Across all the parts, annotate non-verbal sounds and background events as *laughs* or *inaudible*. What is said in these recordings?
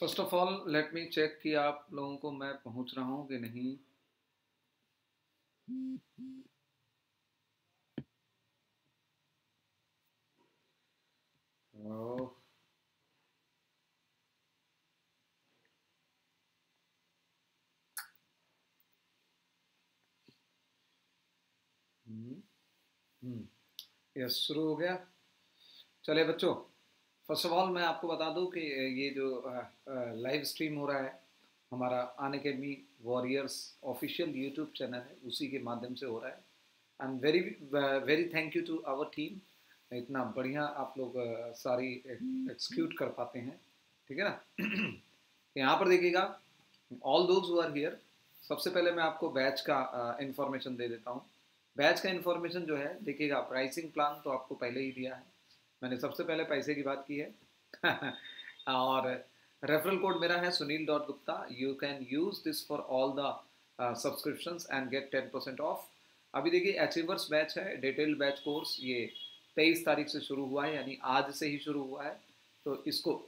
First of all let me check कि आप लोगों को मैं पहुँच रहा हूँ कि नहीं. यस शुरू हो गया। चले बच्चों फ़र्स्ट ऑफ़ ऑल मैं आपको बता दूँ कि ये जो लाइव स्ट्रीम हो रहा है, हमारा Unacademy warriors official YouTube channel है, उसी के माध्यम से हो रहा है। Am very very thank you to our team इतना बढ़िया आप लोग सारी एक्सक्यूट कर पाते हैं, ठीक है ना? *clears throat* यहाँ पर देखिएगा all those who are here सबसे पहले मैं आपको बैच का इंफॉर्मेशन दे देता हूँ। बैच का इन्फॉर्मेशन जो है, देखिएगा प्राइसिंग प्लान तो आपको पहले ही दिया है। मैंने सबसे पहले पैसे की बात की है। *laughs* और रेफरल कोड मेरा है Sunil dot Gupta. You can use this for all the subscription and get ten percent off अभी देखिए अचीवर्स बैच है डिटेल बैच कोर्स ये तेईस तारीख से शुरू हुआ है, यानी आज से ही शुरू हुआ है। तो इसको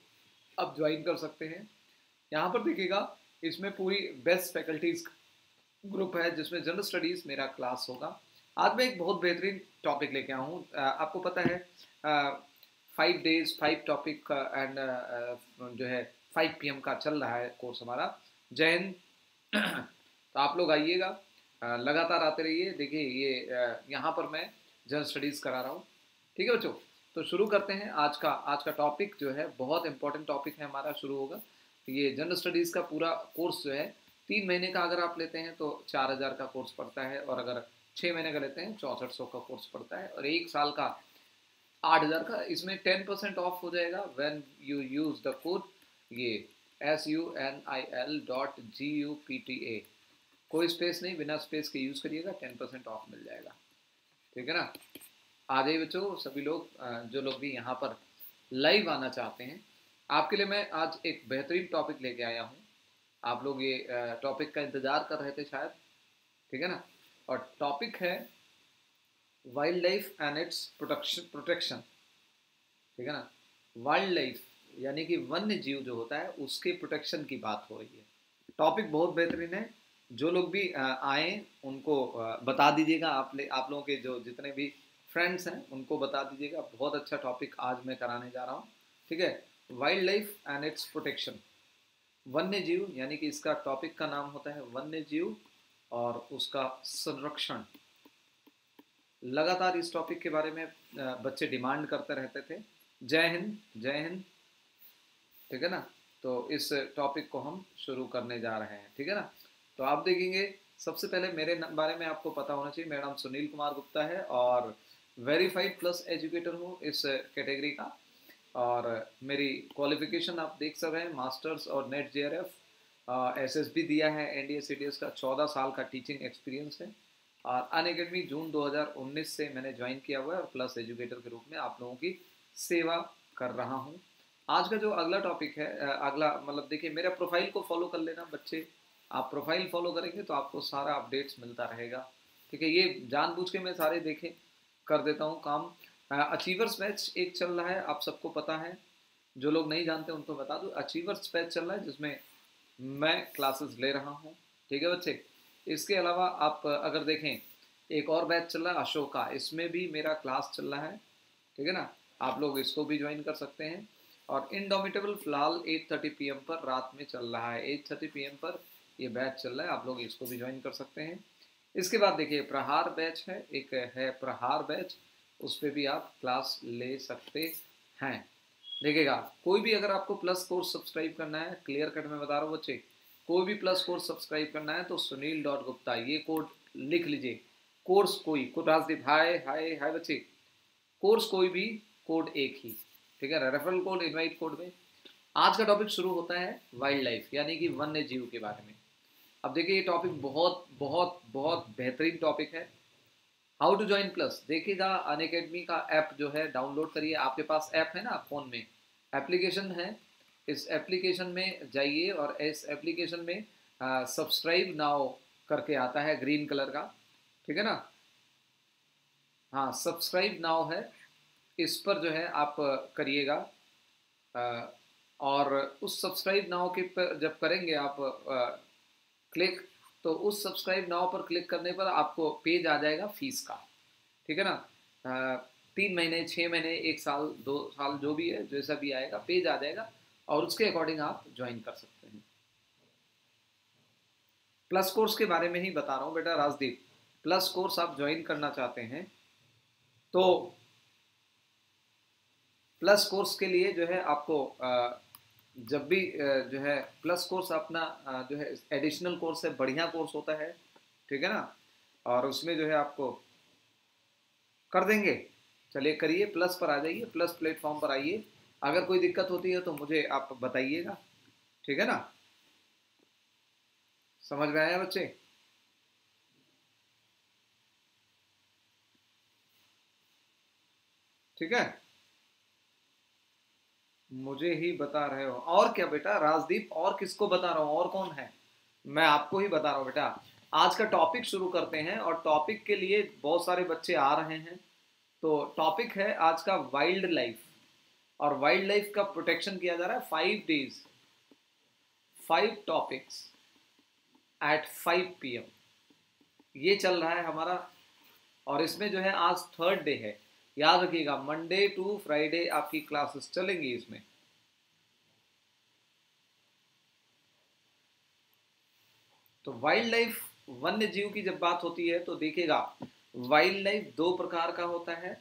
अब ज्वाइन कर सकते हैं। यहाँ पर देखिएगा, इसमें पूरी बेस्ट फैकल्टीज ग्रुप है, जिसमें जनरल स्टडीज़ मेरा क्लास होगा। आज मैं एक बहुत बेहतरीन टॉपिक लेके आया हूँ। आपको पता है five days five topic and जो है फाइव पीएम का चल रहा है कोर्स हमारा। जैन तो आप लोग आइएगा। लगातार आते रहिए। देखिए, ये यहाँ पर मैं जनरल स्टडीज़ करा रहा हूँ। ठीक है बच्चों? तो शुरू करते हैं। आज का आज का टॉपिक जो है, बहुत इंपॉर्टेंट टॉपिक है हमारा, शुरू होगा। तो ये जनरल स्टडीज़ का पूरा कोर्स जो है, तीन महीने का अगर आप लेते हैं तो चार हज़ार का कोर्स पड़ता है। और अगर छः महीने का लेते हैं, चौंसठ सौ का कोर्स पड़ता है और एक साल का आठ हज़ार का, इसमें टेन परसेंट ऑफ़ हो जाएगा when you use the code ये S U N I L dot G U P T A कोई स्पेस नहीं, बिना स्पेस के यूज़ करिएगा टेन परसेंट ऑफ़ मिल जाएगा। ठीक है ना? आ जाइए बच्चों, सभी लोग जो लोग भी यहाँ पर लाइव आना चाहते हैं, आपके लिए मैं आज एक बेहतरीन टॉपिक लेके आया हूँ। आप लोग ये टॉपिक का इंतज़ार कर रहे थे शायद। ठीक है ना? और टॉपिक है wildlife and its protection protection ठीक है ना? वाइल्ड लाइफ यानी कि वन्य जीव जो होता है, उसके प्रोटेक्शन की बात हो रही है। टॉपिक बहुत बेहतरीन है। जो लोग भी आए, उनको बता दीजिएगा। आप ले आप लोगों के जो जितने भी फ्रेंड्स हैं, उनको बता दीजिएगा। बहुत अच्छा टॉपिक आज मैं कराने जा रहा हूँ। ठीक है? Wild life and its protection वन्य जीव यानी कि इसका टॉपिक का नाम होता है वन्य जीव और उसका संरक्षण। लगातार इस टॉपिक के बारे में बच्चे डिमांड करते रहते थे। जय हिंद जय हिंद। ठीक है ना? तो इस टॉपिक को हम शुरू करने जा रहे हैं। ठीक है ना? तो आप देखेंगे, सबसे पहले मेरे बारे में आपको पता होना चाहिए, मेरा नाम सुनील कुमार गुप्ता है और वेरीफाइड प्लस एजुकेटर हूँ इस कैटेगरी का। और मेरी क्वालिफिकेशन आप देख सकते हैं मास्टर्स और NET JRF S S B दिया है N D S C D S का, चौदह साल का टीचिंग एक्सपीरियंस है। और अन अकेडमी जून 2019 से मैंने ज्वाइन किया हुआ है और प्लस एजुकेटर के रूप में आप लोगों की सेवा कर रहा हूँ। आज का जो अगला टॉपिक है अगला मतलब देखिए, मेरा प्रोफ़ाइल को फॉलो कर लेना बच्चे। आप प्रोफ़ाइल फॉलो करेंगे तो आपको सारा अपडेट्स मिलता रहेगा। ठीक है, ये जानबूझ के मैं सारे देखे, कर देता हूँ काम। अचीवर्स बैच एक चल रहा है, आप सबको पता है। जो लोग नहीं जानते उनको बता दूँ। अचीवर्स बैच चल रहा है, जिसमें मैं क्लासेस ले रहा हूँ, ठीक है बच्चे? इसके अलावा आप, अगर देखें, एक और बैच चल रहा है, अशोका इसमें भी मेरा क्लास चल रहा है, ठीक है ना? आप लोग इसको भी ज्वाइन कर सकते हैं। और इनडोमिटेबल फ़िलहाल 8:30 पीएम पर रात में चल रहा है। 8:30 पीएम पर ये बैच चल रहा है, आप लोग इसको भी ज्वाइन कर सकते हैं। इसके बाद देखिए, प्रहार बैच है, एक है प्रहार बैच उस पर भी आप क्लास ले सकते हैं। देखिएगा, कोई भी अगर आपको प्लस कोर्स सब्सक्राइब करना है क्लियर कट में बता रहा हूँ बच्चे, कोई भी प्लस कोर्स सब्सक्राइब करना है तो सुनील डॉट गुप्ता, ये कोड लिख लीजिए। कोर्स कोई कोड राजदीप हाय हाय हाय बच्चे। कोर्स कोई भी कोड एक ही, ठीक है रेफरल कोड इनवाइट कोड में। आज का टॉपिक शुरू होता है वाइल्ड लाइफ यानी कि वन्य जीव के बारे में। अब देखिए, ये टॉपिक बहुत बहुत बहुत बेहतरीन टॉपिक है। हाउ टू ज्वाइन प्लस देखिएगा अन अकेडमी का ऐप जो है डाउनलोड करिए। आपके पास ऐप है ना फ़ोन में। एप्लीकेशन है। इस एप्लीकेशन में जाइए और इस एप्लीकेशन में सब्सक्राइब नाउ करके आता है ग्रीन कलर का। ठीक है ना? हाँ सब्सक्राइब नाउ है। इस पर जो है, आप करिएगा। और उस सब्सक्राइब नाव के पर जब करेंगे, आप क्लिक तो उस सब्सक्राइब नाव पर क्लिक करने पर आपको पेज आ जाएगा फ़ीस का। ठीक है ना? तीन महीने छः महीने, एक साल, दो साल जो भी है, जैसा भी आएगा पेज आ जाएगा और उसके अकॉर्डिंग आप ज्वाइन कर सकते हैं। प्लस कोर्स के बारे में ही बता रहा हूँ बेटा राजदीप। प्लस कोर्स आप ज्वाइन करना चाहते हैं तो प्लस कोर्स के लिए जो है आपको जब भी जो है प्लस कोर्स अपना जो है एडिशनल कोर्स है, बढ़िया कोर्स होता है, ठीक है ना? और उसमें जो है आपको कर देंगे। चलिए करिए प्लस पर आ जाइए प्लस प्लेटफॉर्म पर आइए। अगर कोई दिक्कत होती है तो मुझे आप बताइएगा, ठीक है ना? समझ में आया बच्चे? ठीक है? मुझे ही बता रहे हो। और क्या बेटा? राजदीप, और किसको बता रहा हूँ? और कौन है? मैं आपको ही बता रहा हूँ बेटा। आज का टॉपिक शुरू करते हैं और टॉपिक के लिए बहुत सारे बच्चे आ रहे हैं। तो टॉपिक है आज का वाइल्ड लाइफ और वाइल्ड लाइफ का प्रोटेक्शन किया जा रहा है five days five topics at five P ये चल रहा है हमारा। और इसमें जो है आज थर्ड डे है। याद रखिएगा मंडे टू फ्राइडे आपकी क्लासेस चलेंगी इसमें। तो वाइल्ड लाइफ वन्य जीव की जब बात होती है तो देखिएगा वाइल्ड लाइफ दो प्रकार का होता है।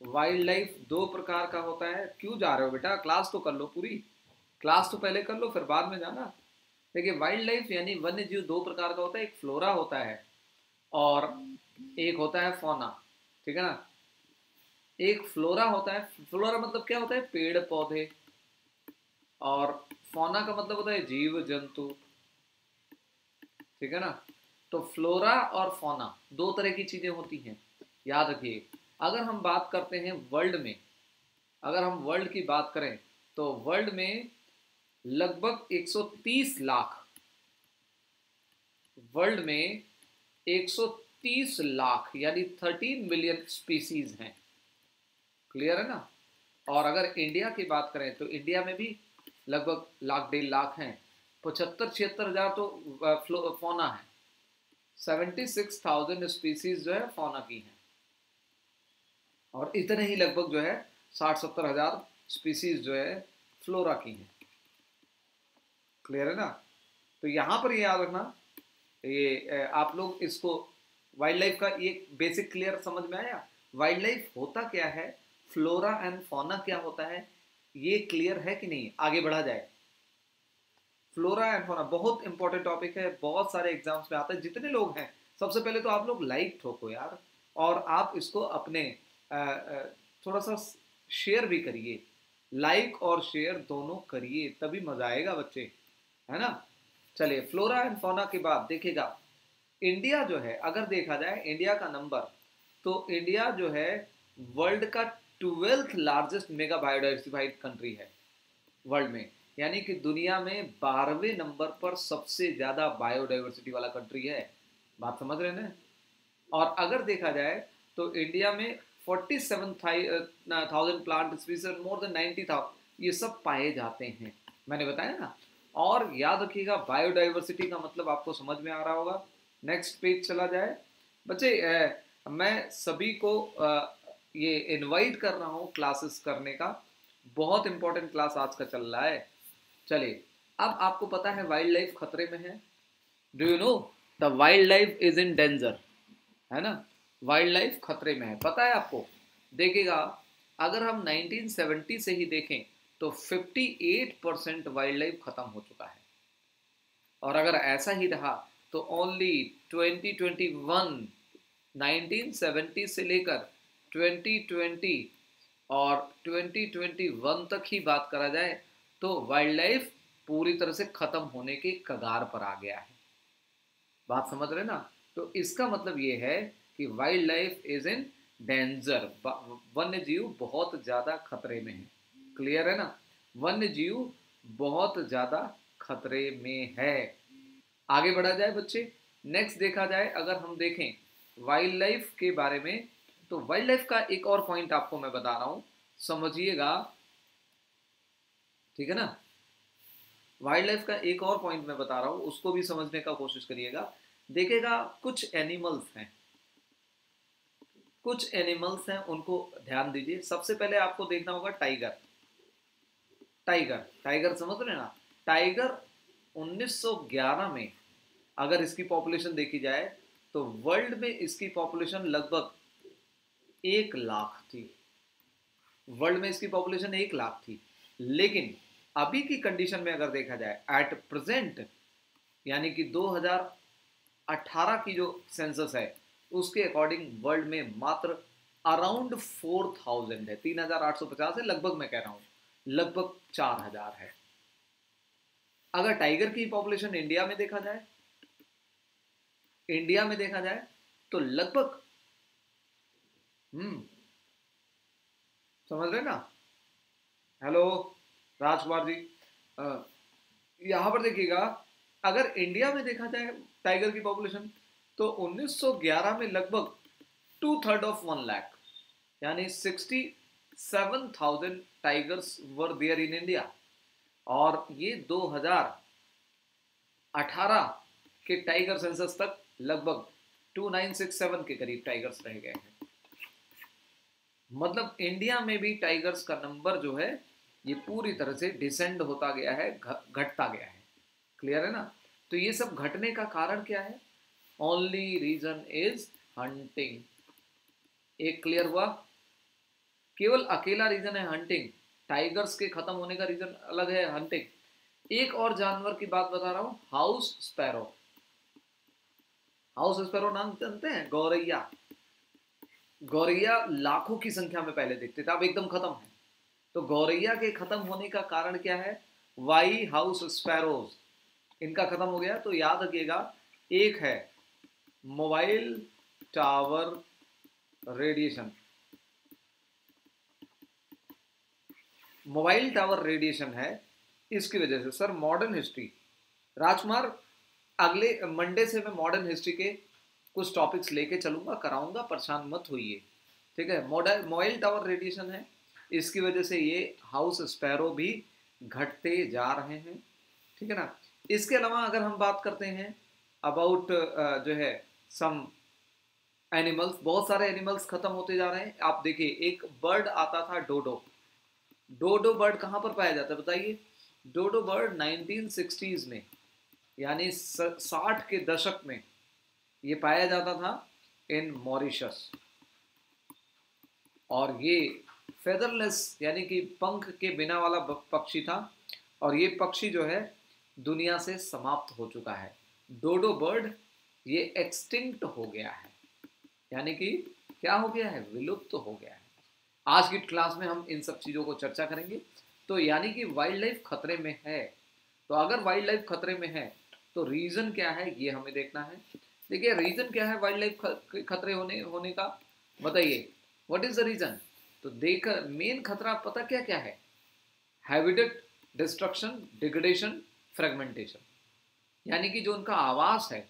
वाइल्ड लाइफ दो प्रकार का होता है। क्यों जा रहे हो बेटा? क्लास तो कर लो पूरी। क्लास तो पहले कर लो, फिर बाद में जाना। देखिए वाइल्ड लाइफ यानी वन्य जीव दो प्रकार का होता है। एक फ्लोरा होता है और एक होता है फोना ठीक है ना? एक फ्लोरा होता है। फ्लोरा मतलब क्या होता है? पेड़ पौधे और फोना का मतलब होता है जीव जंतु ठीक है ना? तो फ्लोरा और फोना दो तरह की चीज़ें होती हैं। याद रखिए, अगर हम बात करते हैं वर्ल्ड में, अगर हम वर्ल्ड की बात करें तो वर्ल्ड में लगभग 130 लाख वर्ल्ड में 130 लाख, यानी 13 मिलियन स्पीसीज हैं। क्लियर है ना? और अगर इंडिया की बात करें तो इंडिया में भी लगभग लाख, डेढ़ लाख हैं। पचहत्तर, छिहत्तर हज़ार तो फोना है। सेवेंटी सिक्स थाउज़ेंड स्पीसीज जो है फोना की हैं। और इतने ही लगभग जो है साठ, सत्तर हज़ार स्पीसीज जो है फ्लोरा की हैं। क्लियर है ना? तो यहाँ पर ये याद रखना, ये आप लोग इसको वाइल्ड लाइफ का ये बेसिक क्लियर समझ में आया? वाइल्ड लाइफ होता क्या है? फ्लोरा एंड फोना क्या होता है? ये क्लियर है कि नहीं? आगे बढ़ा जाए। फ्लोरा एंड फोना बहुत इंपॉर्टेंट टॉपिक है। बहुत सारे एग्ज़ाम्स में आता है। जितने लोग हैं, सबसे पहले तो आप लोग लाइक ठोको यार। और आप इसको अपने थोड़ा सा शेयर भी करिए। लाइक और शेयर दोनों करिए। तभी मज़ा आएगा बच्चे। है ना? चलिए फ्लोरा एंड फोना के बाद देखेगा इंडिया जो है, अगर देखा जाए इंडिया का नंबर तो इंडिया जो है वर्ल्ड का twelfth largest mega biodiversified country है वर्ल्ड में। यानी कि दुनिया में बारहवें नंबर पर सबसे ज़्यादा बायोडाइवर्सिटी वाला कंट्री है। बात समझ रहे हैं और अगर देखा जाए तो इंडिया में forty seven thousand plant species more than ninety thousand ये सब पाए जाते हैं। मैंने बताया ना? और याद रखिएगा, बायोडाइवर्सिटी का मतलब आपको समझ में आ रहा होगा। नेक्स्ट पेज चला जाए। बच्चे मैं सभी को ये इनवाइट कर रहा हूँ क्लासेस करने का। बहुत इंपॉर्टेंट क्लास आज का चल रहा है। चलिए, अब आपको पता है वाइल्ड लाइफ खतरे में है। Do you know the wildlife is in danger है ना? वाइल्ड लाइफ खतरे में है। पता है आपको? देखिएगा, अगर हम 1970 से ही देखें तो 58 परसेंट वाइल्ड लाइफ खत्म हो चुका है। और अगर ऐसा ही रहा तो ओनली 2021 1970 से लेकर 2020 और 2021 तक ही बात करा जाए तो वाइल्ड लाइफ पूरी तरह से खत्म होने के कगार पर आ गया है। बात समझ रहे ना? तो इसका मतलब ये है कि wild life is in danger वन्य जीव बहुत ज़्यादा खतरे में है। क्लियर है ना? वन्य जीव बहुत ज़्यादा खतरे में है। आगे बढ़ा जाए बच्चे। नेक्स्ट देखा जाए, अगर हम देखें वाइल्ड लाइफ के बारे में तो वाइल्ड लाइफ का एक और पॉइंट आपको मैं बता रहा हूँ। समझिएगा। ठीक है ना? वाइल्ड लाइफ का एक और पॉइंट मैं बता रहा हूँ, उसको भी समझने का कोशिश करिएगा। देखेगा कुछ एनिमल्स हैं। कुछ एनिमल्स हैं, उनको ध्यान दीजिए। सबसे पहले आपको देखना होगा टाइगर टाइगर टाइगर समझ रहे ना? टाइगर 1911 में अगर इसकी पॉपुलेशन देखी जाए तो वर्ल्ड में इसकी पॉपुलेशन लगभग एक लाख थी। वर्ल्ड में इसकी पॉपुलेशन एक लाख थी। लेकिन अभी की कंडीशन में अगर देखा जाए एट प्रेजेंट यानी कि 2018 की जो सेंसस है, उसके अकॉर्डिंग वर्ल्ड में मात्र अराउंड फोर थाउज़ेंड है। तीन हज़ार आठ सौ पचास है, लगभग मैं कह रहा हूँ। लगभग चार हज़ार है। अगर टाइगर की पॉपुलेशन इंडिया में देखा जाए इंडिया में देखा जाए तो लगभग हम्म। समझ रहे ना? हेलो राजकुमार जी। यहाँ पर देखिएगा, अगर इंडिया में देखा जाए टाइगर की पॉपुलेशन तो 1911 में लगभग two third of one lakh यानी sixty seven thousand tigers were there in India और ये 2018 के टाइगर सेंसस तक लगभग 2967 के करीब टाइगर्स रह गए हैं। मतलब इंडिया में भी टाइगर्स का नंबर जो है, ये पूरी तरह से डिसेंड होता गया है घटता गया है। क्लियर है ना? तो ये सब घटने का कारण क्या है? ओनली रीजन इज़ हंटिंग एक क्लियर हुआ? केवल अकेला रीजन है हंटिंग टाइगर्स के खत्म होने का रीजन अलग है हंटिंग एक और जानवर की बात बता रहा हूँ हाउस स्पैरो हाउस स्पैरो नाम जानते हैं? गौरैया. गौरैया लाखों की संख्या में पहले दिखते थे, अब एकदम खत्म है। तो गौरैया के खत्म होने का कारण क्या है? वाई हाउस स्पैरोज इनका खत्म हो गया तो याद रखिएगा, एक है mobile tower radiation mobile tower radiation है, इसकी वजह से। सर मॉडर्न हिस्ट्री राजकुमार, अगले मंडे से मैं मॉडर्न हिस्ट्री के कुछ टॉपिक्स लेके चलूँगा, कराऊँगा, परेशान मत होइए। ठीक है? मॉडल मोबाइल टावर रेडिएशन है। इसकी वजह से ये हाउस स्पैरो भी घटते जा रहे हैं। ठीक है ना? इसके अलावा अगर हम बात करते हैं अबाउट जो है सम एनिमल्स बहुत सारे एनिमल्स खत्म होते जा रहे हैं। आप देखिए, एक बर्ड आता था डोडो डोडो बर्ड कहाँ पर पाया जाता है, बताइए? डोडो बर्ड 1960s में, यानी साठ के दशक में ये पाया जाता था इन मॉरिशस और ये फेदरलेस यानी कि पंख के बिना वाला पक्षी था। और ये पक्षी जो है, दुनिया से समाप्त हो चुका है। डोडो बर्ड ये एक्सटिंक्ट हो गया है। यानी कि क्या हो गया है? विलुप्त तो हो गया है। आज की क्लास में हम इन सब चीज़ों को चर्चा करेंगे। तो यानी कि वाइल्ड लाइफ खतरे में है। तो अगर वाइल्ड लाइफ खतरे में है तो रीज़न क्या है? ये हमें देखना है। देखिए रीज़न क्या है वाइल्ड लाइफ खतरे होने होने का? बताइए व्हाट इज़ द रीज़न तो देख मेन खतरा पता क्या क्या है? हैबिटेट डिस्ट्रक्शन डिग्रेडेशन फ्रेगमेंटेशन यानी कि जो उनका आवास है,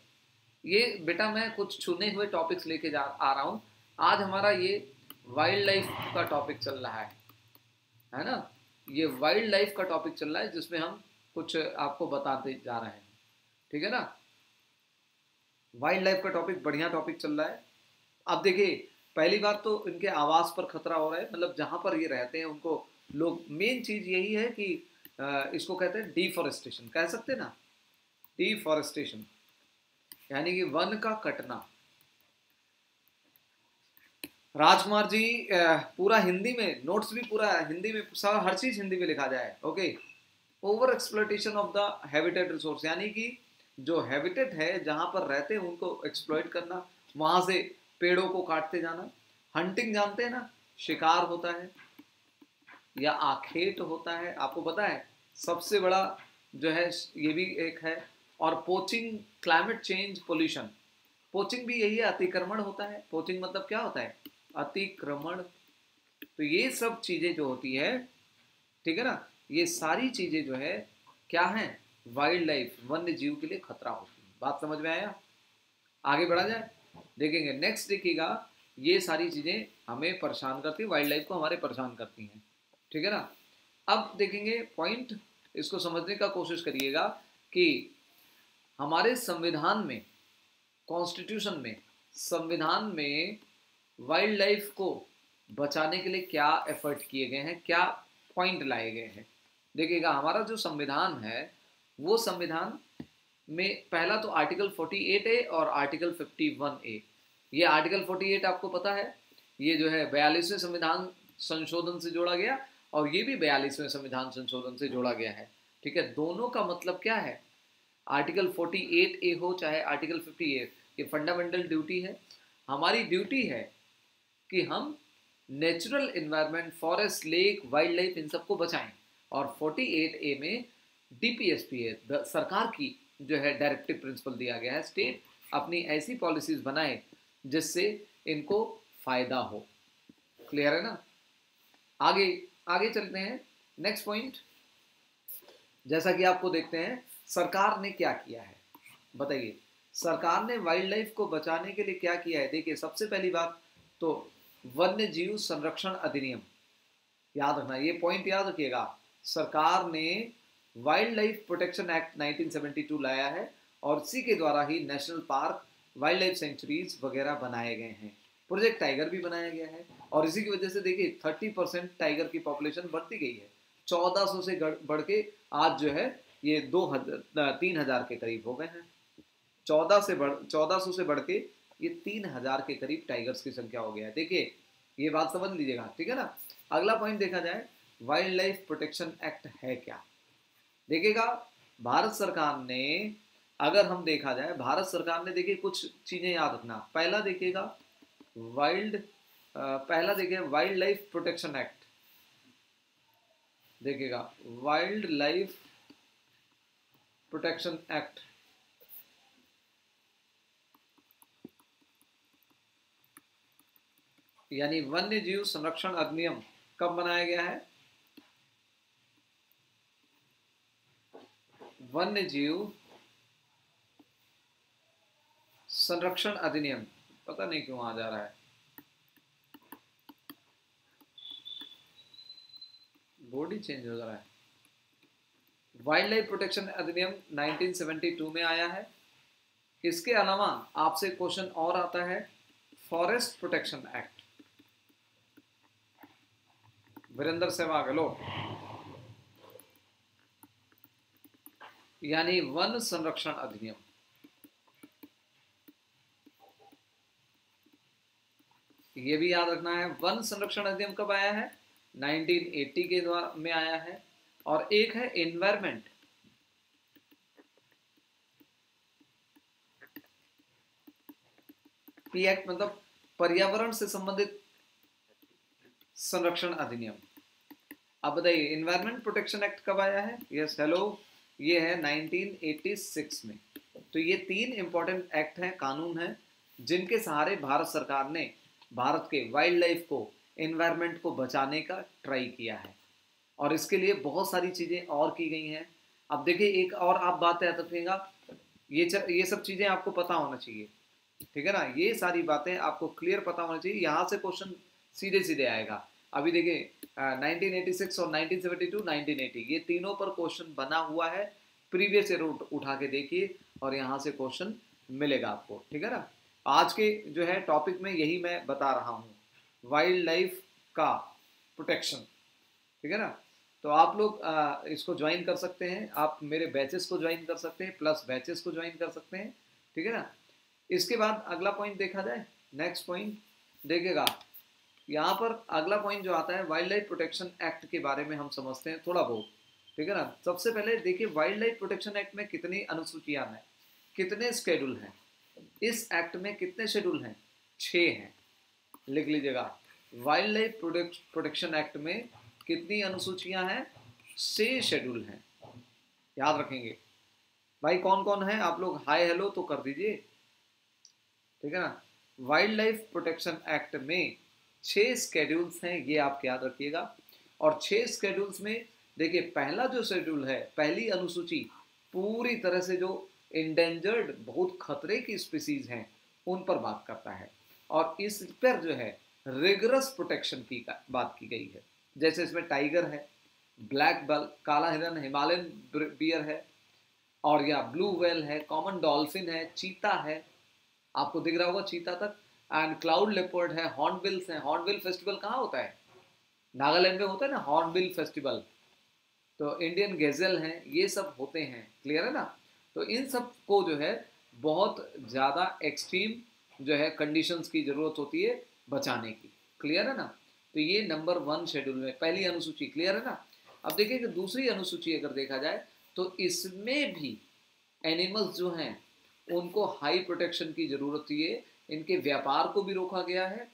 ये बेटा मैं कुछ छूने हुए टॉपिक्स लेके जा, आ रहा हूँ। आज हमारा ये वाइल्ड लाइफ का टॉपिक चल रहा है। है ना? ये वाइल्ड लाइफ का टॉपिक चल रहा है, जिसमें हम कुछ आपको बताते जा रहे हैं। ठीक है ना? वाइल्ड लाइफ का टॉपिक बढ़िया टॉपिक चल रहा है। अब देखिए, पहली बात तो इनके आवास पर खतरा हो रहा है मतलब जहाँ पर ये रहते हैं, उनको लोग मेन चीज़ यही है कि इसको कहते हैं डिफॉरेस्टेशन कह सकते ना? डिफॉरेस्टेशन यानी कि वन का कटना। राजकुमार जी पूरा हिंदी में नोट्स भी पूरा हिंदी में सारा हर चीज़ हिंदी में लिखा जाए okay over exploitation of the habitat resource यानी कि जो हैबिटेट है, जहाँ पर रहते हैं, उनको एक्सप्लॉइट करना, वहाँ से पेड़ों को काटते जाना। हंटिंग जानते हैं ना? शिकार होता है, या आखेट होता है। आपको पता है, सबसे बड़ा जो है, ये भी एक है। और poaching climate change pollution poaching भी यही है, अतिक्रमण होता है। पोचिंग मतलब क्या होता है? अतिक्रमण। तो ये सब चीज़ें जो होती है, ठीक है ना? ये सारी चीज़ें जो है, क्या है? वाइल्ड लाइफ वन्य जीव के लिए खतरा होती है बात समझ में आया? आगे बढ़ा जाए। देखेंगे नेक्स्ट देखिएगा, ये सारी चीज़ें हमें परेशान करती है वाइल्ड लाइफ को हमारे परेशान करती हैं। ठीक है ना? अब देखेंगे पॉइंट इसको समझने का कोशिश करिएगा कि हमारे संविधान में कॉन्स्टिट्यूशन में, संविधान में वाइल्ड लाइफ को बचाने के लिए क्या एफर्ट किए गए हैं, क्या पॉइंट लाए गए हैं। देखिएगा, हमारा जो संविधान है वो संविधान में पहला तो आर्टिकल 48 ए और आर्टिकल 51 ए। ये आर्टिकल 48 आपको पता है, ये जो है बयालीसवें संविधान संशोधन से जोड़ा गया और ये भी बयालीसवें संविधान संशोधन से जोड़ा गया है। ठीक है, दोनों का मतलब क्या है? आर्टिकल 48 ए हो, चाहे आर्टिकल 58 ये फंडामेंटल ड्यूटी है। हमारी ड्यूटी है कि हम natural environment forest, lake wildlife इन सबको बचाएँ। और 48 ए में डीपीएसपी है सरकार की जो है डायरेक्टिव प्रिंसिपल दिया गया है स्टेट अपनी ऐसी पॉलिसीज़ बनाए जिससे इनको फ़ायदा हो। क्लियर है ना? आगे आगे चलते हैं। नेक्स्ट पॉइंट जैसा कि आपको देखते हैं, सरकार ने क्या किया है? बताइए, सरकार ने वाइल्ड लाइफ को बचाने के लिए क्या किया है? देखिए, सबसे पहली बात तो वन्य जीव संरक्षण अधिनियम। याद रखना, ये पॉइंट याद रखिएगा। सरकार ने वाइल्ड लाइफ प्रोटेक्शन एक्ट 1972 लाया है और इसी के द्वारा ही national park wild life sanctuaries वगैरह बनाए गए हैं। प्रोजेक्ट टाइगर भी बनाया गया है और इसी की वजह से देखिए 30 परसेंट टाइगर की पॉपुलेशन बढ़ती गई है। 1400 से बढ़ के आज जो है, ये दो हज़ार तीन हज़ार के करीब हो गए हैं। चौदह से बढ़ सौ से बढ़ के ये तीन हज़ार के करीब टाइगर्स की संख्या हो गया है। देखिए, ये बात समझ लीजिएगा, ठीक है ना? अगला पॉइंट देखा जाए वाइल्ड लाइफ प्रोटेक्शन एक्ट है क्या? देखिएगा, भारत सरकार ने, अगर हम देखा जाए, भारत सरकार ने देखिए कुछ चीज़ें याद रखना। पहला देखिएगा, वाइल्ड पहला देखिए वाइल्ड लाइफ प्रोटेक्शन एक्ट। देखिएगा वाइल्ड लाइफ प्रोटेक्शन एक्ट। यानी वन्य जीव संरक्षण अधिनियम कब बनाया गया है? वन्य जीव संरक्षण अधिनियम। पता नहीं क्यों आ जा रहा है। बोर्ड ही चेंज हो जा रहा है। वाइल्ड लाइफ प्रोटेक्शन अधिनियम 1972 में आया है। इसके अलावा आपसे क्वेश्चन और आता है, forest protection act. Virender Sehwag लो यानी वन संरक्षण अधिनियम। ये भी याद रखना है, वन संरक्षण अधिनियम कब आया है? 1980 के द्वारा में आया है। और एक है एनवायरमेंट पी एक्ट मतलब पर्यावरण से संबंधित संरक्षण अधिनियम। अब बताइए इन्वायरमेंट प्रोटेक्शन एक्ट कब आया है? यस हेलो ये है 1986 में। तो ये तीन इंपॉर्टेंट एक्ट हैं, कानून हैं, जिनके सहारे भारत सरकार ने भारत के वाइल्ड लाइफ को इन्वायरमेंट को बचाने का ट्राई किया है। और इसके लिए बहुत सारी चीज़ें और की गई हैं। अब देखिए, एक और आप बात याद रखिएगा ये ये सब चीज़ें आपको पता होना चाहिए। ठीक है ना? ये सारी बातें आपको क्लियर पता होना चाहिए। यहाँ से क्वेश्चन सीधे सीधे आएगा। अभी देखिए 1986 और 1972 1980 ये तीनों पर क्वेश्चन बना हुआ है। प्रीवियस ईयर उठा के देखिए और यहाँ से क्वेश्चन मिलेगा आपको, ठीक है ना? आज के जो है टॉपिक में यही मैं बता रहा हूँ। वाइल्ड लाइफ का प्रोटेक्शन ठीक है ना? तो आप लोग इसको ज्वाइन कर सकते हैं। आप मेरे बैचेस को ज्वाइन कर सकते हैं प्लस बैचेस को ज्वाइन कर सकते हैं, ठीक है ना? इसके बाद अगला पॉइंट देखा जाए। नेक्स्ट पॉइंट देखेगा यहाँ पर अगला पॉइंट जो आता है वाइल्ड लाइफ प्रोटेक्शन एक्ट के बारे में हम समझते हैं थोड़ा बहुत, ठीक है ना? सबसे पहले देखिए वाइल्ड लाइफ प्रोटेक्शन एक्ट में कितनी अनुसूचियाँ हैं, कितने स्केड्यूल हैं? इस एक्ट में कितने शेड्यूल हैं? छः हैं। लिख लीजिएगा वाइल्ड लाइफ प्रोटेक्शन एक्ट में कितनी अनुसूचियाँ हैं? छः शेड्यूल हैं। याद रखेंगे। भाई कौन कौन है? आप लोग हाय हेलो तो कर दीजिए, ठीक है ना? वाइल्ड लाइफ प्रोटेक्शन एक्ट में छह स्केड्यूल्स हैं, ये आप याद रखिएगा। और छह स्केड्यूल्स में, देखिए, पहला जो शेड्यूल है, पहली अनुसूची, पूरी तरह से जो इंडेंजर्ड बहुत खतरे की स्पीसीज हैं, उन पर बात करता है। और इस पर जो है रिगरस प्रोटेक्शन की बात की गई है। जैसे इसमें टाइगर है ब्लैक बल काला हिरन, हिमालयन बियर है, और या ब्लू वेल है कॉमन डॉल्फिन है चीता है। आपको दिख रहा होगा चीता तक? एंड क्लाउड लेपर्ड है हॉर्नबिल्स हैं। हॉर्नबिल फेस्टिवल कहाँ होता है? नागालैंड में होता है ना हॉर्नबिल फेस्टिवल तो इंडियन गेजल हैं, ये सब होते हैं। क्लियर है ना? तो इन सबको जो है, बहुत ज़्यादा एक्सट्रीम जो है कंडीशंस की ज़रूरत होती है बचाने की। क्लियर है ना? तो ये नंबर वन शेड्यूल में, पहली अनुसूची क्लियर है ना? अब देखिए कि दूसरी अनुसूची अगर देखा जाए तो इसमें भी एनिमल्स जो हैं, उनको हाई प्रोटेक्शन की ज़रूरत है इनके व्यापार को भी रोका गया है।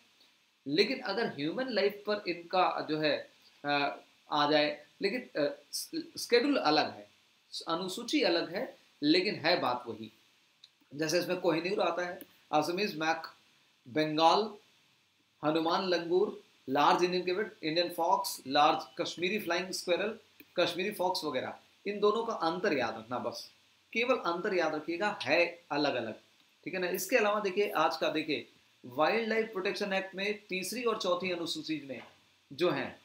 लेकिन अगर ह्यूमन लाइफ पर इनका जो है आ जाए, लेकिन स्केड्यूल अलग है, अनुसूची अलग है, लेकिन है बात वही। जैसे इसमें कोहिनूर आता है Assamese macaque Bengal Hanuman langur large Indian civet Indian fox large Kashmiri flying squirrel Kashmiri fox वगैरह। इन दोनों का अंतर याद रखना बस। केवल अंतर याद रखिएगा, है अलग अलग ठीक है ना? इसके अलावा देखिए, आज का देखिए वाइल्ड लाइफ प्रोटेक्शन एक्ट में तीसरी और चौथी अनुसूची में जो है,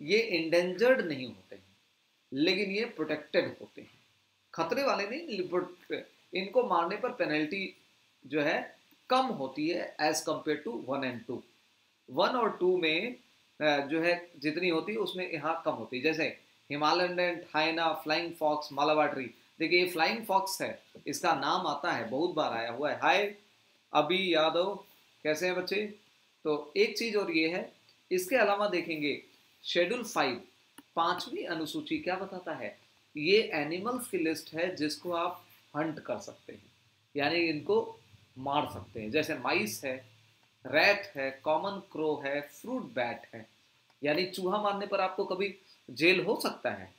ये इंडेंजर्ड नहीं होते हैं, लेकिन ये प्रोटेक्टेड होते हैं। खतरे वाले नहीं इनको मारने पर पेनल्टी जो है, कम होती है as compare to one and two one और टू में जो है, जितनी होती है, उसमें यहाँ कम होती है। जैसे Himalayan hyena flying fox Malabar tree देखिए, ये फ्लाइंग फॉक्स है। इसका नाम आता है, बहुत बार आया हुआ है। हाय अभी यादव, कैसे हैं बच्चे? तो एक चीज़ और ये है, इसके अलावा देखेंगे शेड्यूल फाइव पांचवी अनुसूची क्या बताता है? ये एनिमल्स की लिस्ट है जिसको आप हंट कर सकते हैं। यानी इनको मार सकते हैं। जैसे माइस है रैट है कॉमन क्रो है फ्रूट बैट है। यानी चूहा मारने पर आपको कभी जेल हो सकता है?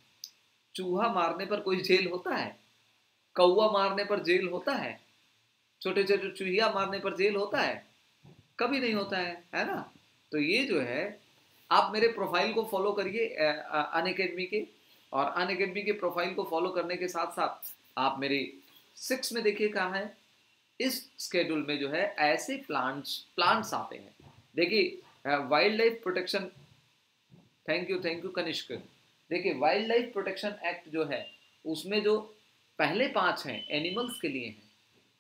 चूहा मारने पर कोई जेल होता है? कौआ मारने पर जेल होता है? छोटे छोटे चूहिया मारने पर जेल होता है? कभी नहीं होता है है ना? तो ये जो है, आप मेरे प्रोफ़ाइल को फॉलो करिए अन अकेडमी के, और अन अकेडमी के प्रोफ़ाइल को फॉलो करने के साथ साथ आप मेरी सिक्स में देखिए कहाँ है? इस स्केड्यूल में जो है, ऐसे प्लांट्स प्लांट्स आते हैं। देखिए wildlife protection thank you thank you Kanishk. देखिए वाइल्ड लाइफ प्रोटेक्शन एक्ट जो है, उसमें जो पहले पाँच हैं एनिमल्स के लिए हैं,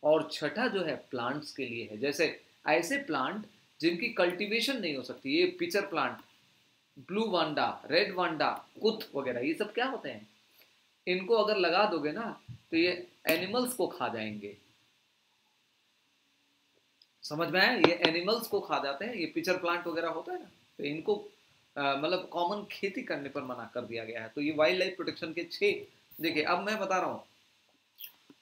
और छठा जो है प्लांट्स के लिए है। जैसे ऐसे प्लांट जिनकी कल्टीवेशन नहीं हो सकती, ये pitcher plant blue vanda red vanda kuth वगैरह, ये सब क्या होते हैं? इनको अगर लगा दोगे ना तो ये एनिमल्स को खा जाएँगे। समझ में आया? ये एनिमल्स को खा जाते हैं, ये पिचर प्लांट वगैरह होता है ना तो इनको मतलब कॉमन खेती करने पर मना कर दिया गया है। तो ये वाइल्ड लाइफ प्रोटेक्शन के छः देखिए, अब मैं बता रहा हूँ।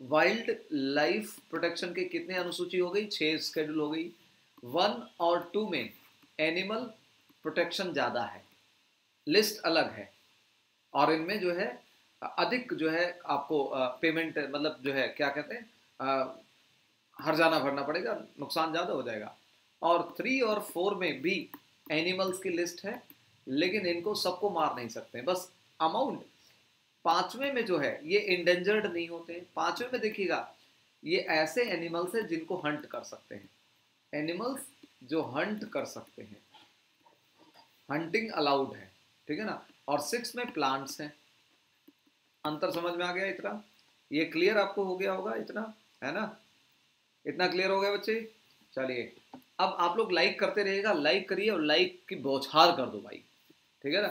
वाइल्ड लाइफ प्रोटेक्शन के कितने अनुसूची हो गई? छः स्केड्यूल हो गई। वन और टू में एनिमल प्रोटेक्शन ज़्यादा है। लिस्ट अलग है। और इनमें जो है, अधिक जो है आपको पेमेंट मतलब जो है, क्या कहते हैं हर जाना भरना पड़ेगा, नुकसान ज़्यादा हो जाएगा। और थ्री और फोर में भी एनिमल्स की लिस्ट है। लेकिन इनको सबको मार नहीं सकते बस अमाउंट पाँचवें में जो है, ये इंडेंजर्ड नहीं होते पाँचवें में देखिएगा, ये ऐसे एनिमल्स हैं जिनको हंट कर सकते हैं। एनिमल्स जो हंट कर सकते हैं। हंटिंग अलाउड है, ठीक है ना? और सिक्स में प्लांट्स हैं। अंतर समझ में आ गया इतना? ये क्लियर आपको हो गया होगा इतना? है ना? इतना क्लियर हो गया बच्चे? चलिए, अब आप लोग लाइक करते रहिएगा लाइक करिए और लाइक की बौछार कर दो भाई। ठीक है ना?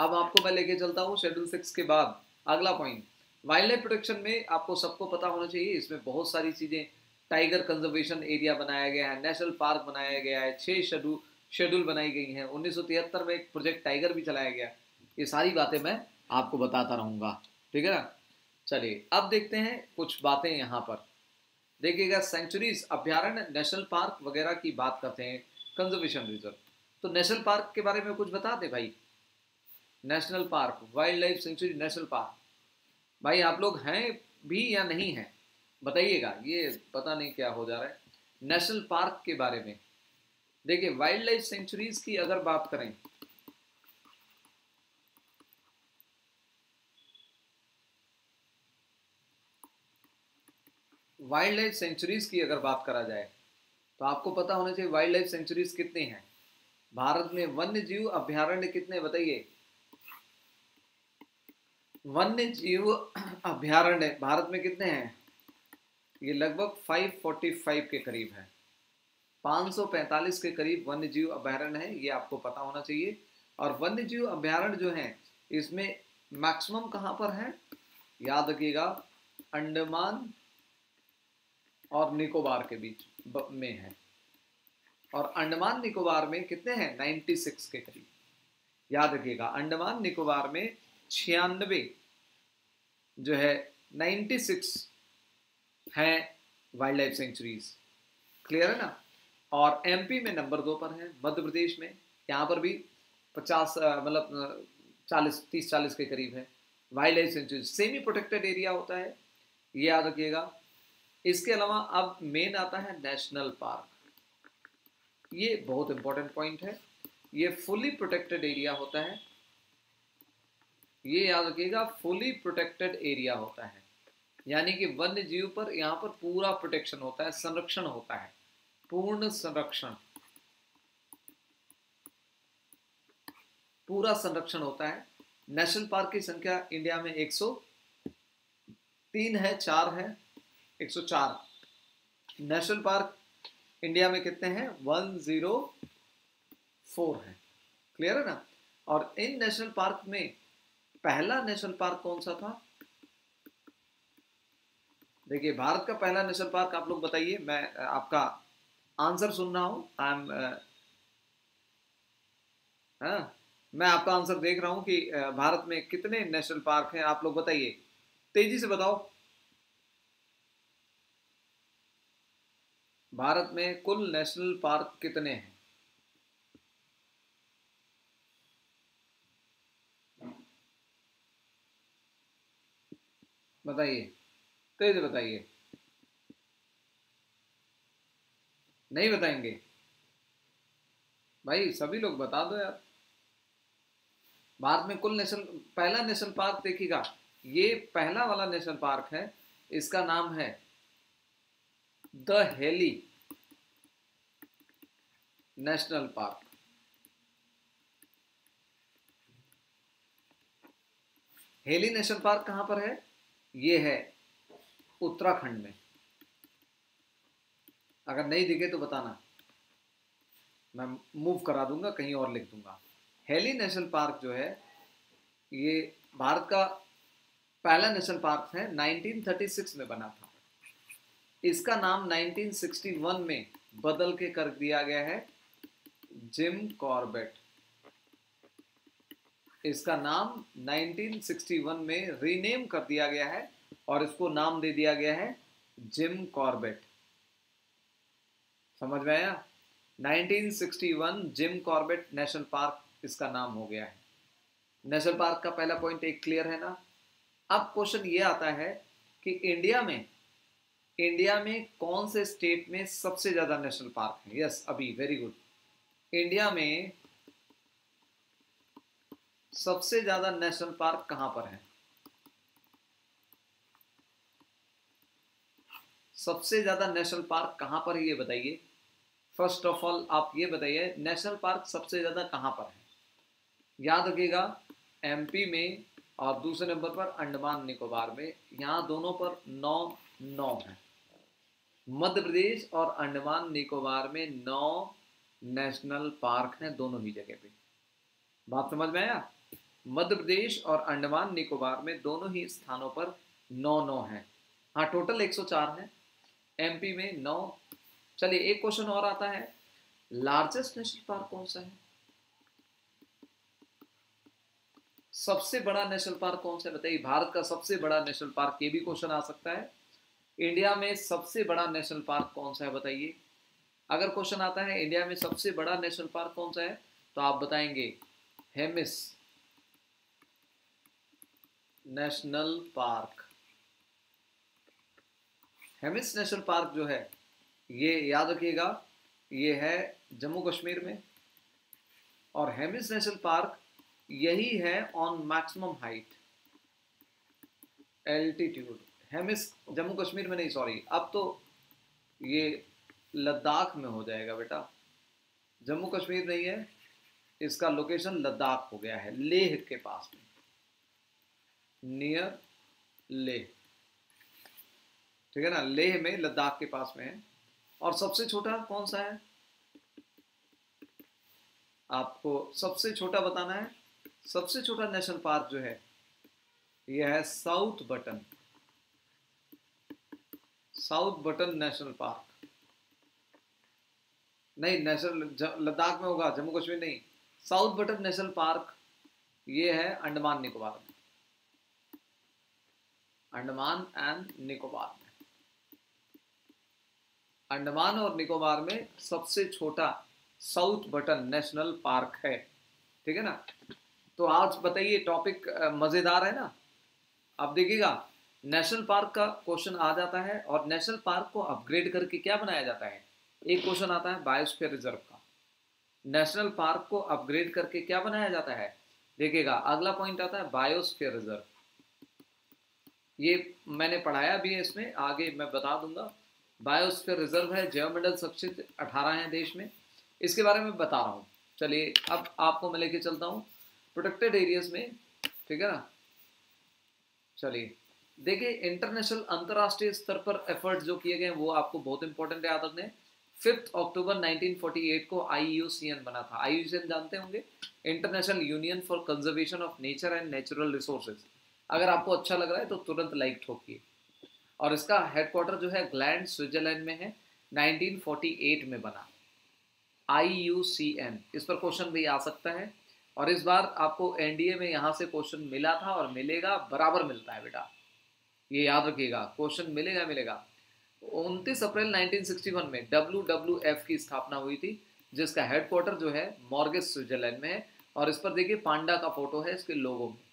अब आपको मैं लेके चलता हूँ शेड्यूल सिक्स के बाद अगला पॉइंट वाइल्ड लाइफ प्रोटेक्शन में आपको सबको पता होना चाहिए, इसमें बहुत सारी चीज़ें टाइगर कंजर्वेशन एरिया बनाया गया है नेशनल पार्क बनाया गया है छः शेड्यूल शेड्यूल बनाई गई हैं। उन्नीस सौ तिहत्तर में एक प्रोजेक्ट टाइगर भी चलाया गया। ये सारी बातें मैं आपको बताता रहूँगा। ठीक है ना? चलिए, अब देखते हैं कुछ बातें यहाँ पर। देखिएगा सेंचुरीज अभ्यारण्य नेशनल पार्क वगैरह की बात करते हैं कंजर्वेशन रिज़र्व तो नेशनल पार्क के बारे में कुछ बता दे भाई। National park wildlife sanctuary national park. भाई, आप लोग हैं भी या नहीं हैं? बताइएगा, ये पता नहीं क्या हो जा रहा है। नेशनल पार्क के बारे में। देखिए वाइल्ड लाइफ सेंचुरीज की अगर बात करें वाइल्ड लाइफ सेंचुरीज की अगर बात करा जाए तो आपको पता होना चाहिए वाइल्ड लाइफ सेंचुरीज कितने हैं। भारत में वन्य जीव अभ्यारण्य कितने बताइए। वन्य जीव अभ्यारण्य, भारत में कितने हैं? ये लगभग 545 के करीब है। 545 के करीब वन्य जीव अभ्यारण्य है, ये आपको पता होना चाहिए। और वन्य जीव अभ्यारण्य जो है, इसमें मैक्सिमम कहाँ पर है? याद रखिएगा, अंडमान और निकोबार के बीच में है। और अंडमान निकोबार में कितने हैं? 96 के करीब। याद रखिएगा, अंडमान निकोबार में छियानबे जो है 96 है वाइल्ड लाइफ सेंचुरीज क्लियर है ना? और एमपी में नंबर दो पर है, मध्य प्रदेश में। यहाँ पर भी पचास मतलब चालीस, तीस, चालीस के करीब है। Wildlife sanctuary semi protected area होता है। ये याद रखिएगा। इसके अलावा अब मेन आता है नेशनल पार्क ये बहुत इंपॉर्टेंट पॉइंट है। ये फुली प्रोटेक्टेड एरिया होता है। ये याद रखिएगा फुली प्रोटेक्टेड एरिया होता है। यानी कि वन्य जीव पर यहाँ पर पूरा प्रोटेक्शन होता है, संरक्षण होता है, पूर्ण संरक्षण। पूरा संरक्षण होता है। नेशनल पार्क की संख्या इंडिया में 103 है, चार है 104 नेशनल पार्क इंडिया में कितने हैं? 104 है। क्लियर है ना? और इन नेशनल पार्क में पहला नेशनल पार्क कौन सा था? देखिए, भारत का पहला नेशनल पार्क आप लोग बताइए, मैं आपका आंसर सुन रहा हूँ। आई एम मैं आपका आंसर देख रहा हूँ कि भारत में कितने नेशनल पार्क हैं, आप लोग बताइए। तेज़ी से बताओ। भारत में कुल नेशनल पार्क कितने हैं? बताइए। तेज बताइए। नहीं बताएँगे। भाई, सभी लोग बता दो यार। भारत में कुल नेशनल, पहला नेशनल पार्क देखिएगा। ये पहला वाला नेशनल पार्क है। इसका नाम है the Hailey National Park. Hailey National Park कहाँ पर है? ये है उत्तराखंड में। अगर नहीं दिखे तो बताना। मैं मूव करा दूँगा, कहीं और लिख दूँगा। हेली नेशनल पार्क जो है, ये भारत का पहला नेशनल पार्क है 1936 में बना था। इसका नाम 1961 में बदल के कर दिया गया है जिम कॉर्बेट इसका नाम 1961 में रीनेम कर दिया गया है और इसको नाम दे दिया गया है जिम कॉर्बेट। समझ में आया? 1961 जिम कॉर्बेट नेशनल पार्क इसका नाम हो गया है। नेशनल पार्क का पहला पॉइंट एक क्लियर है ना? अब क्वेश्चन ये आता है कि इंडिया में इंडिया में कौन से स्टेट में सबसे ज़्यादा नेशनल पार्क है? यस, अभी वेरी गुड इंडिया में सबसे ज़्यादा नेशनल पार्क कहाँ पर है? सबसे ज़्यादा नेशनल पार्क कहाँ पर है ये बताइए? फ़र्स्ट ऑफ़ ऑल आप ये बताइए, नेशनल पार्क सबसे ज़्यादा कहाँ पर है? याद रखिएगा एमपी में और दूसरे नंबर पर अंडमान निकोबार में। यहाँ दोनों पर नौ नौ है। मध्य प्रदेश और अंडमान निकोबार में नौ नेशनल पार्क हैं दोनों ही जगह पे। बात समझ में आया? मध्य प्रदेश और अंडमान निकोबार में दोनों ही स्थानों पर नौ नौ हैं। हाँ टोटल 104 है। एमपी में नौ। चलिए, एक क्वेश्चन और आता है। लार्जेस्ट नेशनल पार्क कौन सा है? सबसे बड़ा नेशनल पार्क कौन सा है? बताइए, भारत का सबसे बड़ा नेशनल पार्क ये भी क्वेश्चन आ सकता है। इंडिया में सबसे बड़ा नेशनल पार्क कौन सा है, बताइए। अगर क्वेश्चन आता है इंडिया में सबसे बड़ा नेशनल पार्क कौन सा है तो आप बताएँगे Hemis National Park. Hemis National Park जो है, ये याद रखिएगा, ये है जम्मू कश्मीर में। और हेमिस नेशनल पार्क यही है on maximum height altitude Hemis Jammu Kashmir में नहीं सॉरी अब तो ये लद्दाख में हो जाएगा बेटा। जम्मू कश्मीर नहीं है, इसका लोकेशन लद्दाख हो गया है, लेह के पास में। नियर लेह। ठीक है ना? लेह में, लद्दाख के पास में है। और सबसे छोटा कौन सा है? आपको सबसे छोटा बताना है। सबसे छोटा नेशनल पार्क जो है, यह है South Button. South Button National Park. नहीं, नेशनल लद्दाख में होगा, जम्मू कश्मीर नहीं। साउथ बटन नेशनल पार्क ये है अंडमान निकोबार। अंडमान एंड निकोबार। में अंडमान और निकोबार में सबसे छोटा साउथ बटन नेशनल पार्क है। ठीक है ना? तो आज बताइए टॉपिक मज़ेदार है ना? आप देखिएगा, नेशनल पार्क का क्वेश्चन आ जाता है और नेशनल पार्क को अपग्रेड करके क्या बनाया जाता है? एक क्वेश्चन आता है बायोस्फीयर रिज़र्व का। नेशनल पार्क को अपग्रेड करके क्या बनाया जाता है? देखिएगा, अगला पॉइंट आता है बायोस्फीयर रिज़र्व ये मैंने पढ़ाया भी है इसमें, आगे मैं बता दूँगा। बायोस्फीयर रिज़र्व है जैवमंडल सुरक्षित अठारह है देश में। इसके बारे में बता रहा हूँ। चलिए, अब आपको मैं लेके चलता हूँ। प्रोटेक्टेड एरियाज़ में, ठीक है ना? चलिए, देखिए इंटरनेशनल अंतरराष्ट्रीय स्तर पर एफर्ट जो किए गए वो आपको बहुत इंपॉर्टेंट याद रखने फिफ्थ अक्टूबर 1948 को IUCN बना था। IUCN जानते होंगे? International union for conservation of nature and natural resources अगर आपको अच्छा लग रहा है तो तुरंत लाइक ठोकिए। और इसका हेडक्वार्टर जो है, ग्लैंड, स्विट्जरलैंड में है 1948 में बना। आई यू सी एन इस पर क्वेश्चन भी आ सकता है। और इस बार आपको एनडीए में यहाँ से क्वेश्चन मिला था और मिलेगा, बराबर मिलता है बेटा। ये याद रखिएगा क्वेश्चन मिलेगा मिलेगा। उनतीस अप्रैल 1961 में डब्ल्यू की स्थापना हुई थी, जिसका हेडक्वार्टर जो है मॉर्गेस स्विट्जरलैंड में है। और इस पर देखिए, पांडा का फ़ोटो है, इसके लोगों में।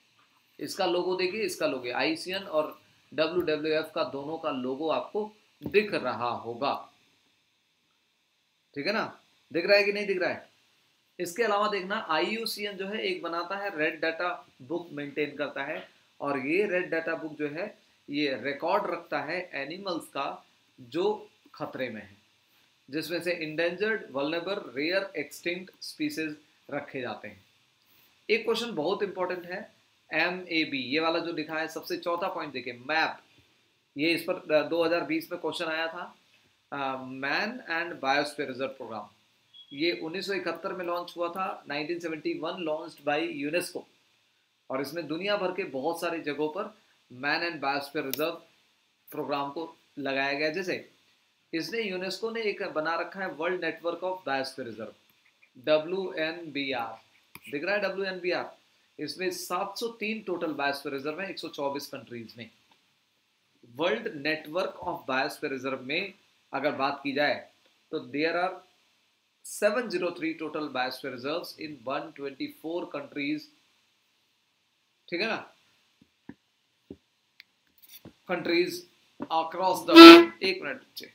इसका लोगो देखिए, इसका लोगो आईसीएन और डब्ल्यू का दोनों का लोगो आपको दिख रहा होगा। ठीक है ना? दिख रहा है कि नहीं दिख रहा है? इसके अलावा देखना आईयूसीएन जो है, एक बनाता है रेड डाटा बुक मेंटेन करता है। और ये रेड डाटा बुक जो है, ये रिकॉर्ड रखता है एनिमल्स का, जो खतरे में है। जिसमें से endangered vulnerable rare extinct species रखे जाते हैं। एक क्वेश्चन बहुत इंपॉर्टेंट है एम ए बी ये वाला जो लिखा है, सबसे चौथा पॉइंट देखिए मैप ये इस पर 2020 में क्वेश्चन आया था। Man and biosphere reserve programme ये 1971 में लॉन्च हुआ था 1971 लॉन्च्ड बाय यूनेस्को और इसमें दुनिया भर के बहुत सारी जगहों पर man and biosphere reserve programme को लगाया गया। जैसे, इसने यूनेस्को ने एक बना रखा है world network of biosphere reserve W N B R दिख रहा है डब्ल्यू एन बी आर इसमें 703 टोटल बायोस्फीयर रिज़र्व है 124 कंट्रीज़ में। World network of biosphere reserve में अगर बात की जाए तो there are 703 total biosphere reserves in 124 countries ठीक है ना? कंट्रीज़ अक्रॉस द एक मिनट बच्चे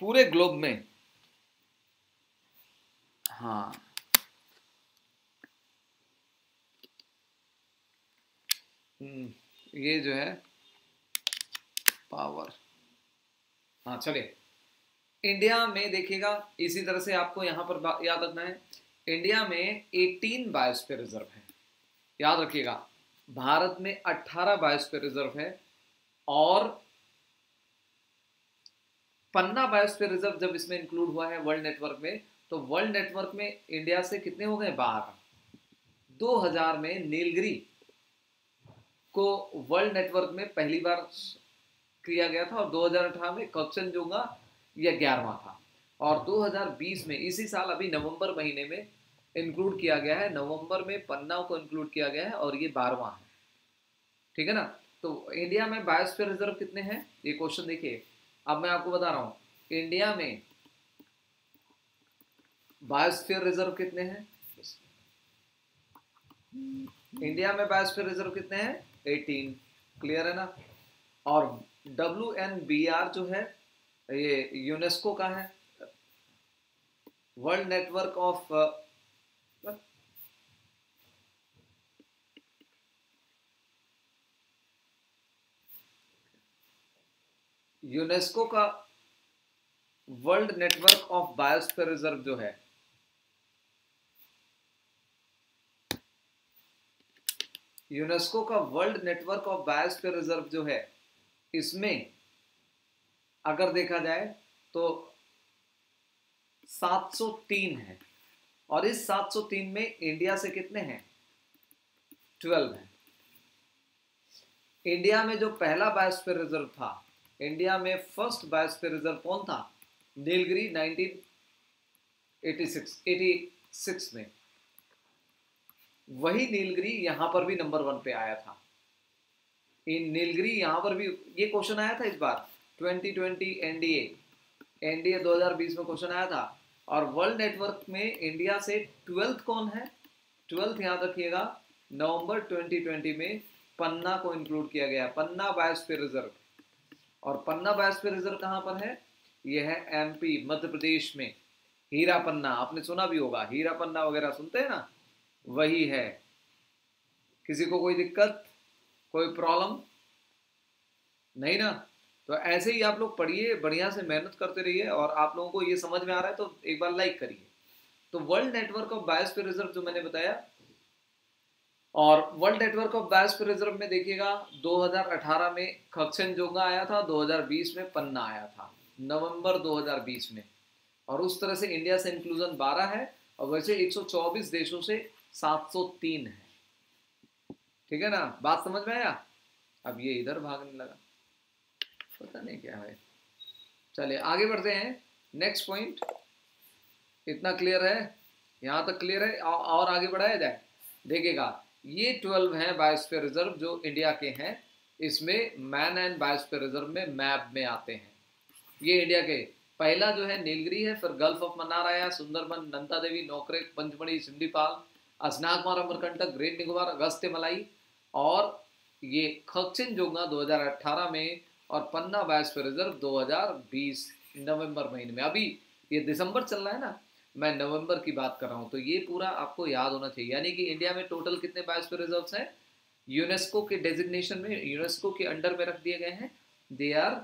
पूरे ग्लोब में हाँ। हम्म, ये जो है पावर हाँ चलिए। इंडिया में देखिएगा इसी तरह से आपको यहाँ पर याद रखना है। इंडिया में 18 बायोस्फीयर रिज़र्व है। याद रखिएगा भारत में 18 बायोस्फीयर रिज़र्व है और पन्ना बायोस्फीयर रिज़र्व जब इसमें इंक्लूड हुआ है वर्ल्ड नेटवर्क में तो वर्ल्ड नेटवर्क में इंडिया से कितने हो गए? बारह। 2000 में नीलगिरी को वर्ल्ड नेटवर्क में पहली बार किया गया था और 2018 में कक्षन कक्चनजुंगा यह ग्यारहवा था। और 2020 में इसी साल, अभी नवंबर महीने में इंक्लूड किया गया है। नवंबर में पन्ना को इंक्लूड किया गया है और ये बारवा है। ठीक है ना? तो इंडिया में बायोस्फीयर रिज़र्व कितने हैं? ये क्वेश्चन देखिए। अब मैं आपको बता रहा हूँ, इंडिया में बायोस्फीयर रिज़र्व कितने हैं? इंडिया में बायोस्फीयर रिज़र्व कितने हैं? 18 क्लियर है ना? और डब्ल्यू एन बी आर जो है, ये यूनेस्को का है। वर्ल्ड नेटवर्क ऑफ़ यूनेस्को का world network of biosphere reserve जो है यूनेस्को का world network of biosphere reserve जो है, इसमें अगर देखा जाए तो 703 है। और इस 703 में इंडिया से कितने हैं? 12 है। इंडिया में जो पहला बायोस्फीयर रिज़र्व था, इंडिया में फ़र्स्ट बायोस्फीयर रिज़र्व कौन था? नीलगिरी 1986 86 में। वही नीलगिरी यहाँ पर भी नंबर वन पे आया था। इन नीलगिरी यहाँ पर भी, ये क्वेश्चन आया था इस बार 2020 एनडीए एनडीए 2020 में क्वेश्चन आया था। और वर्ल्ड नेटवर्क में इंडिया से ट्वेल्थ कौन है? ट्वेल्थ याद रखिएगा, नवंबर 2020 में पन्ना को इंक्लूड किया गया, पन्ना बायोस्फीयर रिज़र्व और पन्ना बायोस्फीयर रिज़र्व कहाँ पर है? यह है एमपी मध्य प्रदेश में, हीरा पन्ना, आपने सुना भी होगा, हीरा पन्ना वगैरह सुनते हैं ना? वही है। किसी को कोई दिक्कत, कोई प्रॉब्लम? नहीं ना? तो ऐसे ही आप लोग पढ़िए, बढ़िया से मेहनत करते रहिए और आप लोगों को ये समझ में आ रहा है तो एक बार लाइक करिए। तो world network of biosphere reserve जो मैंने बताया, और world network of biosphere reserve में देखिएगा 2018 में खक्सन जोगा आया था 2020 में पन्ना आया था, नवंबर 2020 में। और उस तरह से इंडिया से इंक्लूजन 12 है, और वैसे 124 देशों से 703 है। ठीक है ना? बात समझ में आया? अब ये इधर भागने लगा। पता नहीं क्या है। चलिए, आगे बढ़ते हैं। नेक्स्ट पॉइंट इतना क्लियर है? यहाँ तक क्लियर है? और आगे बढ़ाया जाए? देखिएगा, ये ट्वेल्व हैं बायोस्फीयर रिज़र्व जो इंडिया के हैं। इसमें मैन एंड बायोस्फीयर रिज़र्व में मैप में आते हैं। ये इंडिया के। पहला जो है नीलगिरी है, फिर गल्फ ऑफ़ मन्नार आया सुंदरबन नंदा देवी नौकरे पंचमढ़ी सिंडीपाल असनाकमार अमरकंटक ग्रेट निकोबार अगस्त्य मलाई और ये खक्सिन जोंगा 2018 में और पन्ना बायोस्फीयर रिज़र्व 2020 नवंबर महीने में। अभी ये दिसंबर चल रहा है ना, मैं नवंबर की बात कर रहा हूँ तो ये पूरा आपको याद होना चाहिए। यानी कि इंडिया में टोटल कितने बायोस्फीयर रिज़र्व हैं? यूनेस्को के डेजिग्नेशन में यूनेस्को के अंडर में रख दिए गए हैं। दे आर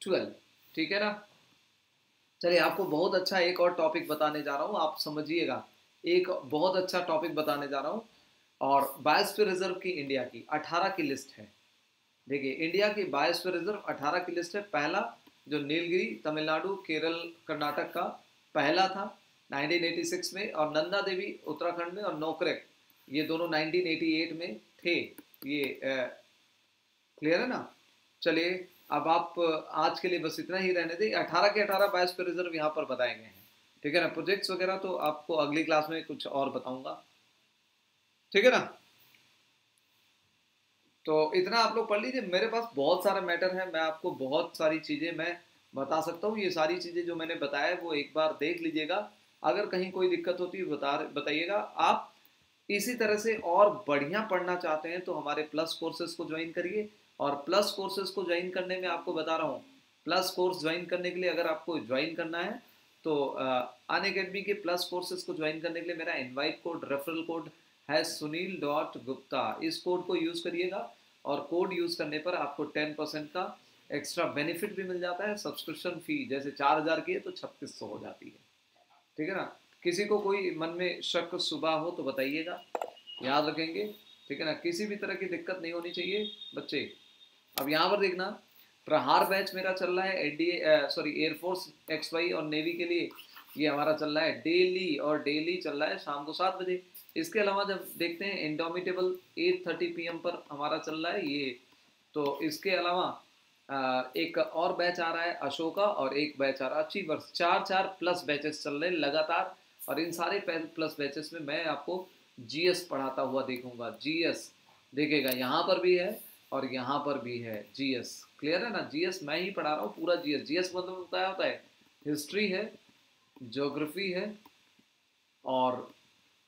ट्वेल्व ठीक है ना? चलिए, आपको बहुत अच्छा एक और टॉपिक बताने जा रहा हूँ, आप समझिएगा। एक बहुत अच्छा टॉपिक बताने जा रहा हूँ। और बायोस्फीयर रिज़र्व की इंडिया की 18 की लिस्ट है। देखिए इंडिया की बायोस्फीयर रिज़र्व 18 की लिस्ट है। पहला जो नीलगिरी, तमिलनाडु, केरल, कर्नाटक का पहला था 1986 में, और नंदा देवी उत्तराखंड में और नोकरेक, ये दोनों 1988 में थे। ये क्लियर है ना? चलिए, अब आप आज के लिए बस इतना ही रहने दें। 18 के 18 बायोस्फीयर रिज़र्व यहाँ पर बताए गए हैं। ठीक है ना? प्रोजेक्ट्स वगैरह तो आपको अगली क्लास में कुछ और बताऊँगा। ठीक है ना? तो इतना आप लोग पढ़ लीजिए। मेरे पास बहुत सारा मैटर है। मैं आपको बहुत सारी चीज़ें मैं बता सकता हूँ। ये सारी चीज़ें जो मैंने बताया, वो एक बार देख लीजिएगा। अगर कहीं कोई दिक्कत होती है, बता बताइएगा। आप इसी तरह से और बढ़िया पढ़ना चाहते हैं तो हमारे प्लस कोर्सेज को ज्वाइन करिए। और प्लस कोर्सेज को ज्वाइन करने में आपको बता रहा हूँ। प्लस कोर्स ज्वाइन करने के लिए अगर आपको ज्वाइन करना है तो अन अकेडमी के प्लस कोर्सेज को ज्वाइन करने के लिए मेरा इनवाइट कोड रेफरल कोड है सुनील डॉट गुप्ता इस कोड को यूज़ करिएगा और कोड यूज़ करने पर आपको टेन परसेंट का एक्स्ट्रा बेनिफिट भी मिल जाता है। सब्सक्रिप्शन फ़ी जैसे चार हज़ार की है तो छत्तीस सौ हो जाती है। ठीक है ना? किसी को कोई मन में शक, सुबह हो तो बताइएगा। याद रखेंगे। ठीक है ना? किसी भी तरह की दिक्कत नहीं होनी चाहिए। बच्चे, अब यहाँ पर देखना प्रहार बैच मेरा चल रहा है NDA sorry air force X Y और नेवी के लिए ये हमारा चल रहा है। डेली और डेली चल रहा है शाम को सात बजे। इसके अलावा जब देखते हैं इंडोमिटेबल एट थर्टी पीएम पर हमारा चल रहा है ये। तो इसके अलावा एक और बैच आ रहा है अशोका और एक बैच आ रहा है अचीवर्स चार चार प्लस बैचेस चल रहे हैं लगातार और इन सारे प्लस बैचेस में मैं आपको जीएस पढ़ाता हुआ देखूँगा। जीएस देखेगा यहाँ पर भी है और यहाँ पर भी है जीएस क्लियर है ना? जीएस मैं ही पढ़ा रहा हूँ, पूरा जीएस जीएस मतलब बताया होता है हिस्ट्री है ज्योग्राफी है, और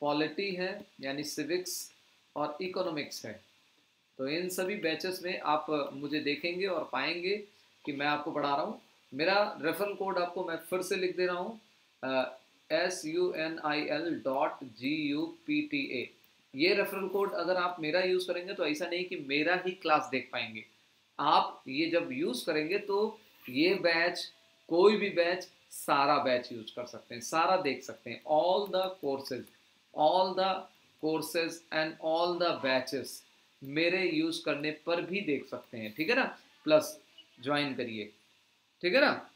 पॉलिटी है, यानी सिविक्स और इकोनॉमिक्स है। तो इन सभी बैचेस में आप मुझे देखेंगे और पाएँगे कि मैं आपको पढ़ा रहा हूँ। मेरा रेफरल कोड आपको मैं फिर से लिख दे रहा हूँ S U N I L dot G U P T A ये रेफरल कोड अगर आप मेरा यूज़ करेंगे तो ऐसा नहीं कि मेरा ही क्लास देख पाएँगे। आप ये जब यूज़ करेंगे तो ये बैच कोई भी बैच सारा बैच यूज़ कर सकते हैं, सारा देख सकते हैं। All the courses all the courses and all the batches मेरे यूज़ करने पर भी देख सकते हैं, ठीक है ना? प्लस ज्वाइन करिए, ठीक है ना?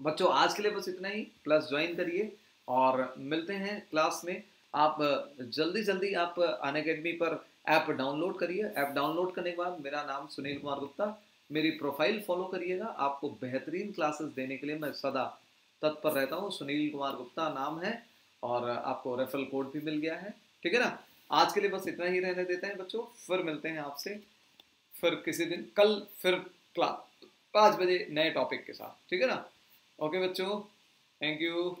बच्चों, आज के लिए बस इतना ही। प्लस ज्वाइन करिए और मिलते हैं क्लास में। आप जल्दी जल्दी आप अन अकेडमी पर ऐप डाउनलोड करिए। ऐप डाउनलोड करने के बाद मेरा नाम सुनील कुमार गुप्ता। मेरी प्रोफ़ाइल फॉलो करिएगा। आपको बेहतरीन क्लासेस देने के लिए मैं सदा तत्पर रहता हूँ। सुनील कुमार गुप्ता नाम है और आपको रेफरल कोड भी मिल गया है। ठीक है ना? आज के लिए बस इतना ही रहने देते हैं बच्चों। फिर मिलते हैं आपसे। फिर किसी दिन। कल फिर क्लास पाँच बजे नए टॉपिक के साथ। ठीक है ना? ओके बच्चों। Thank you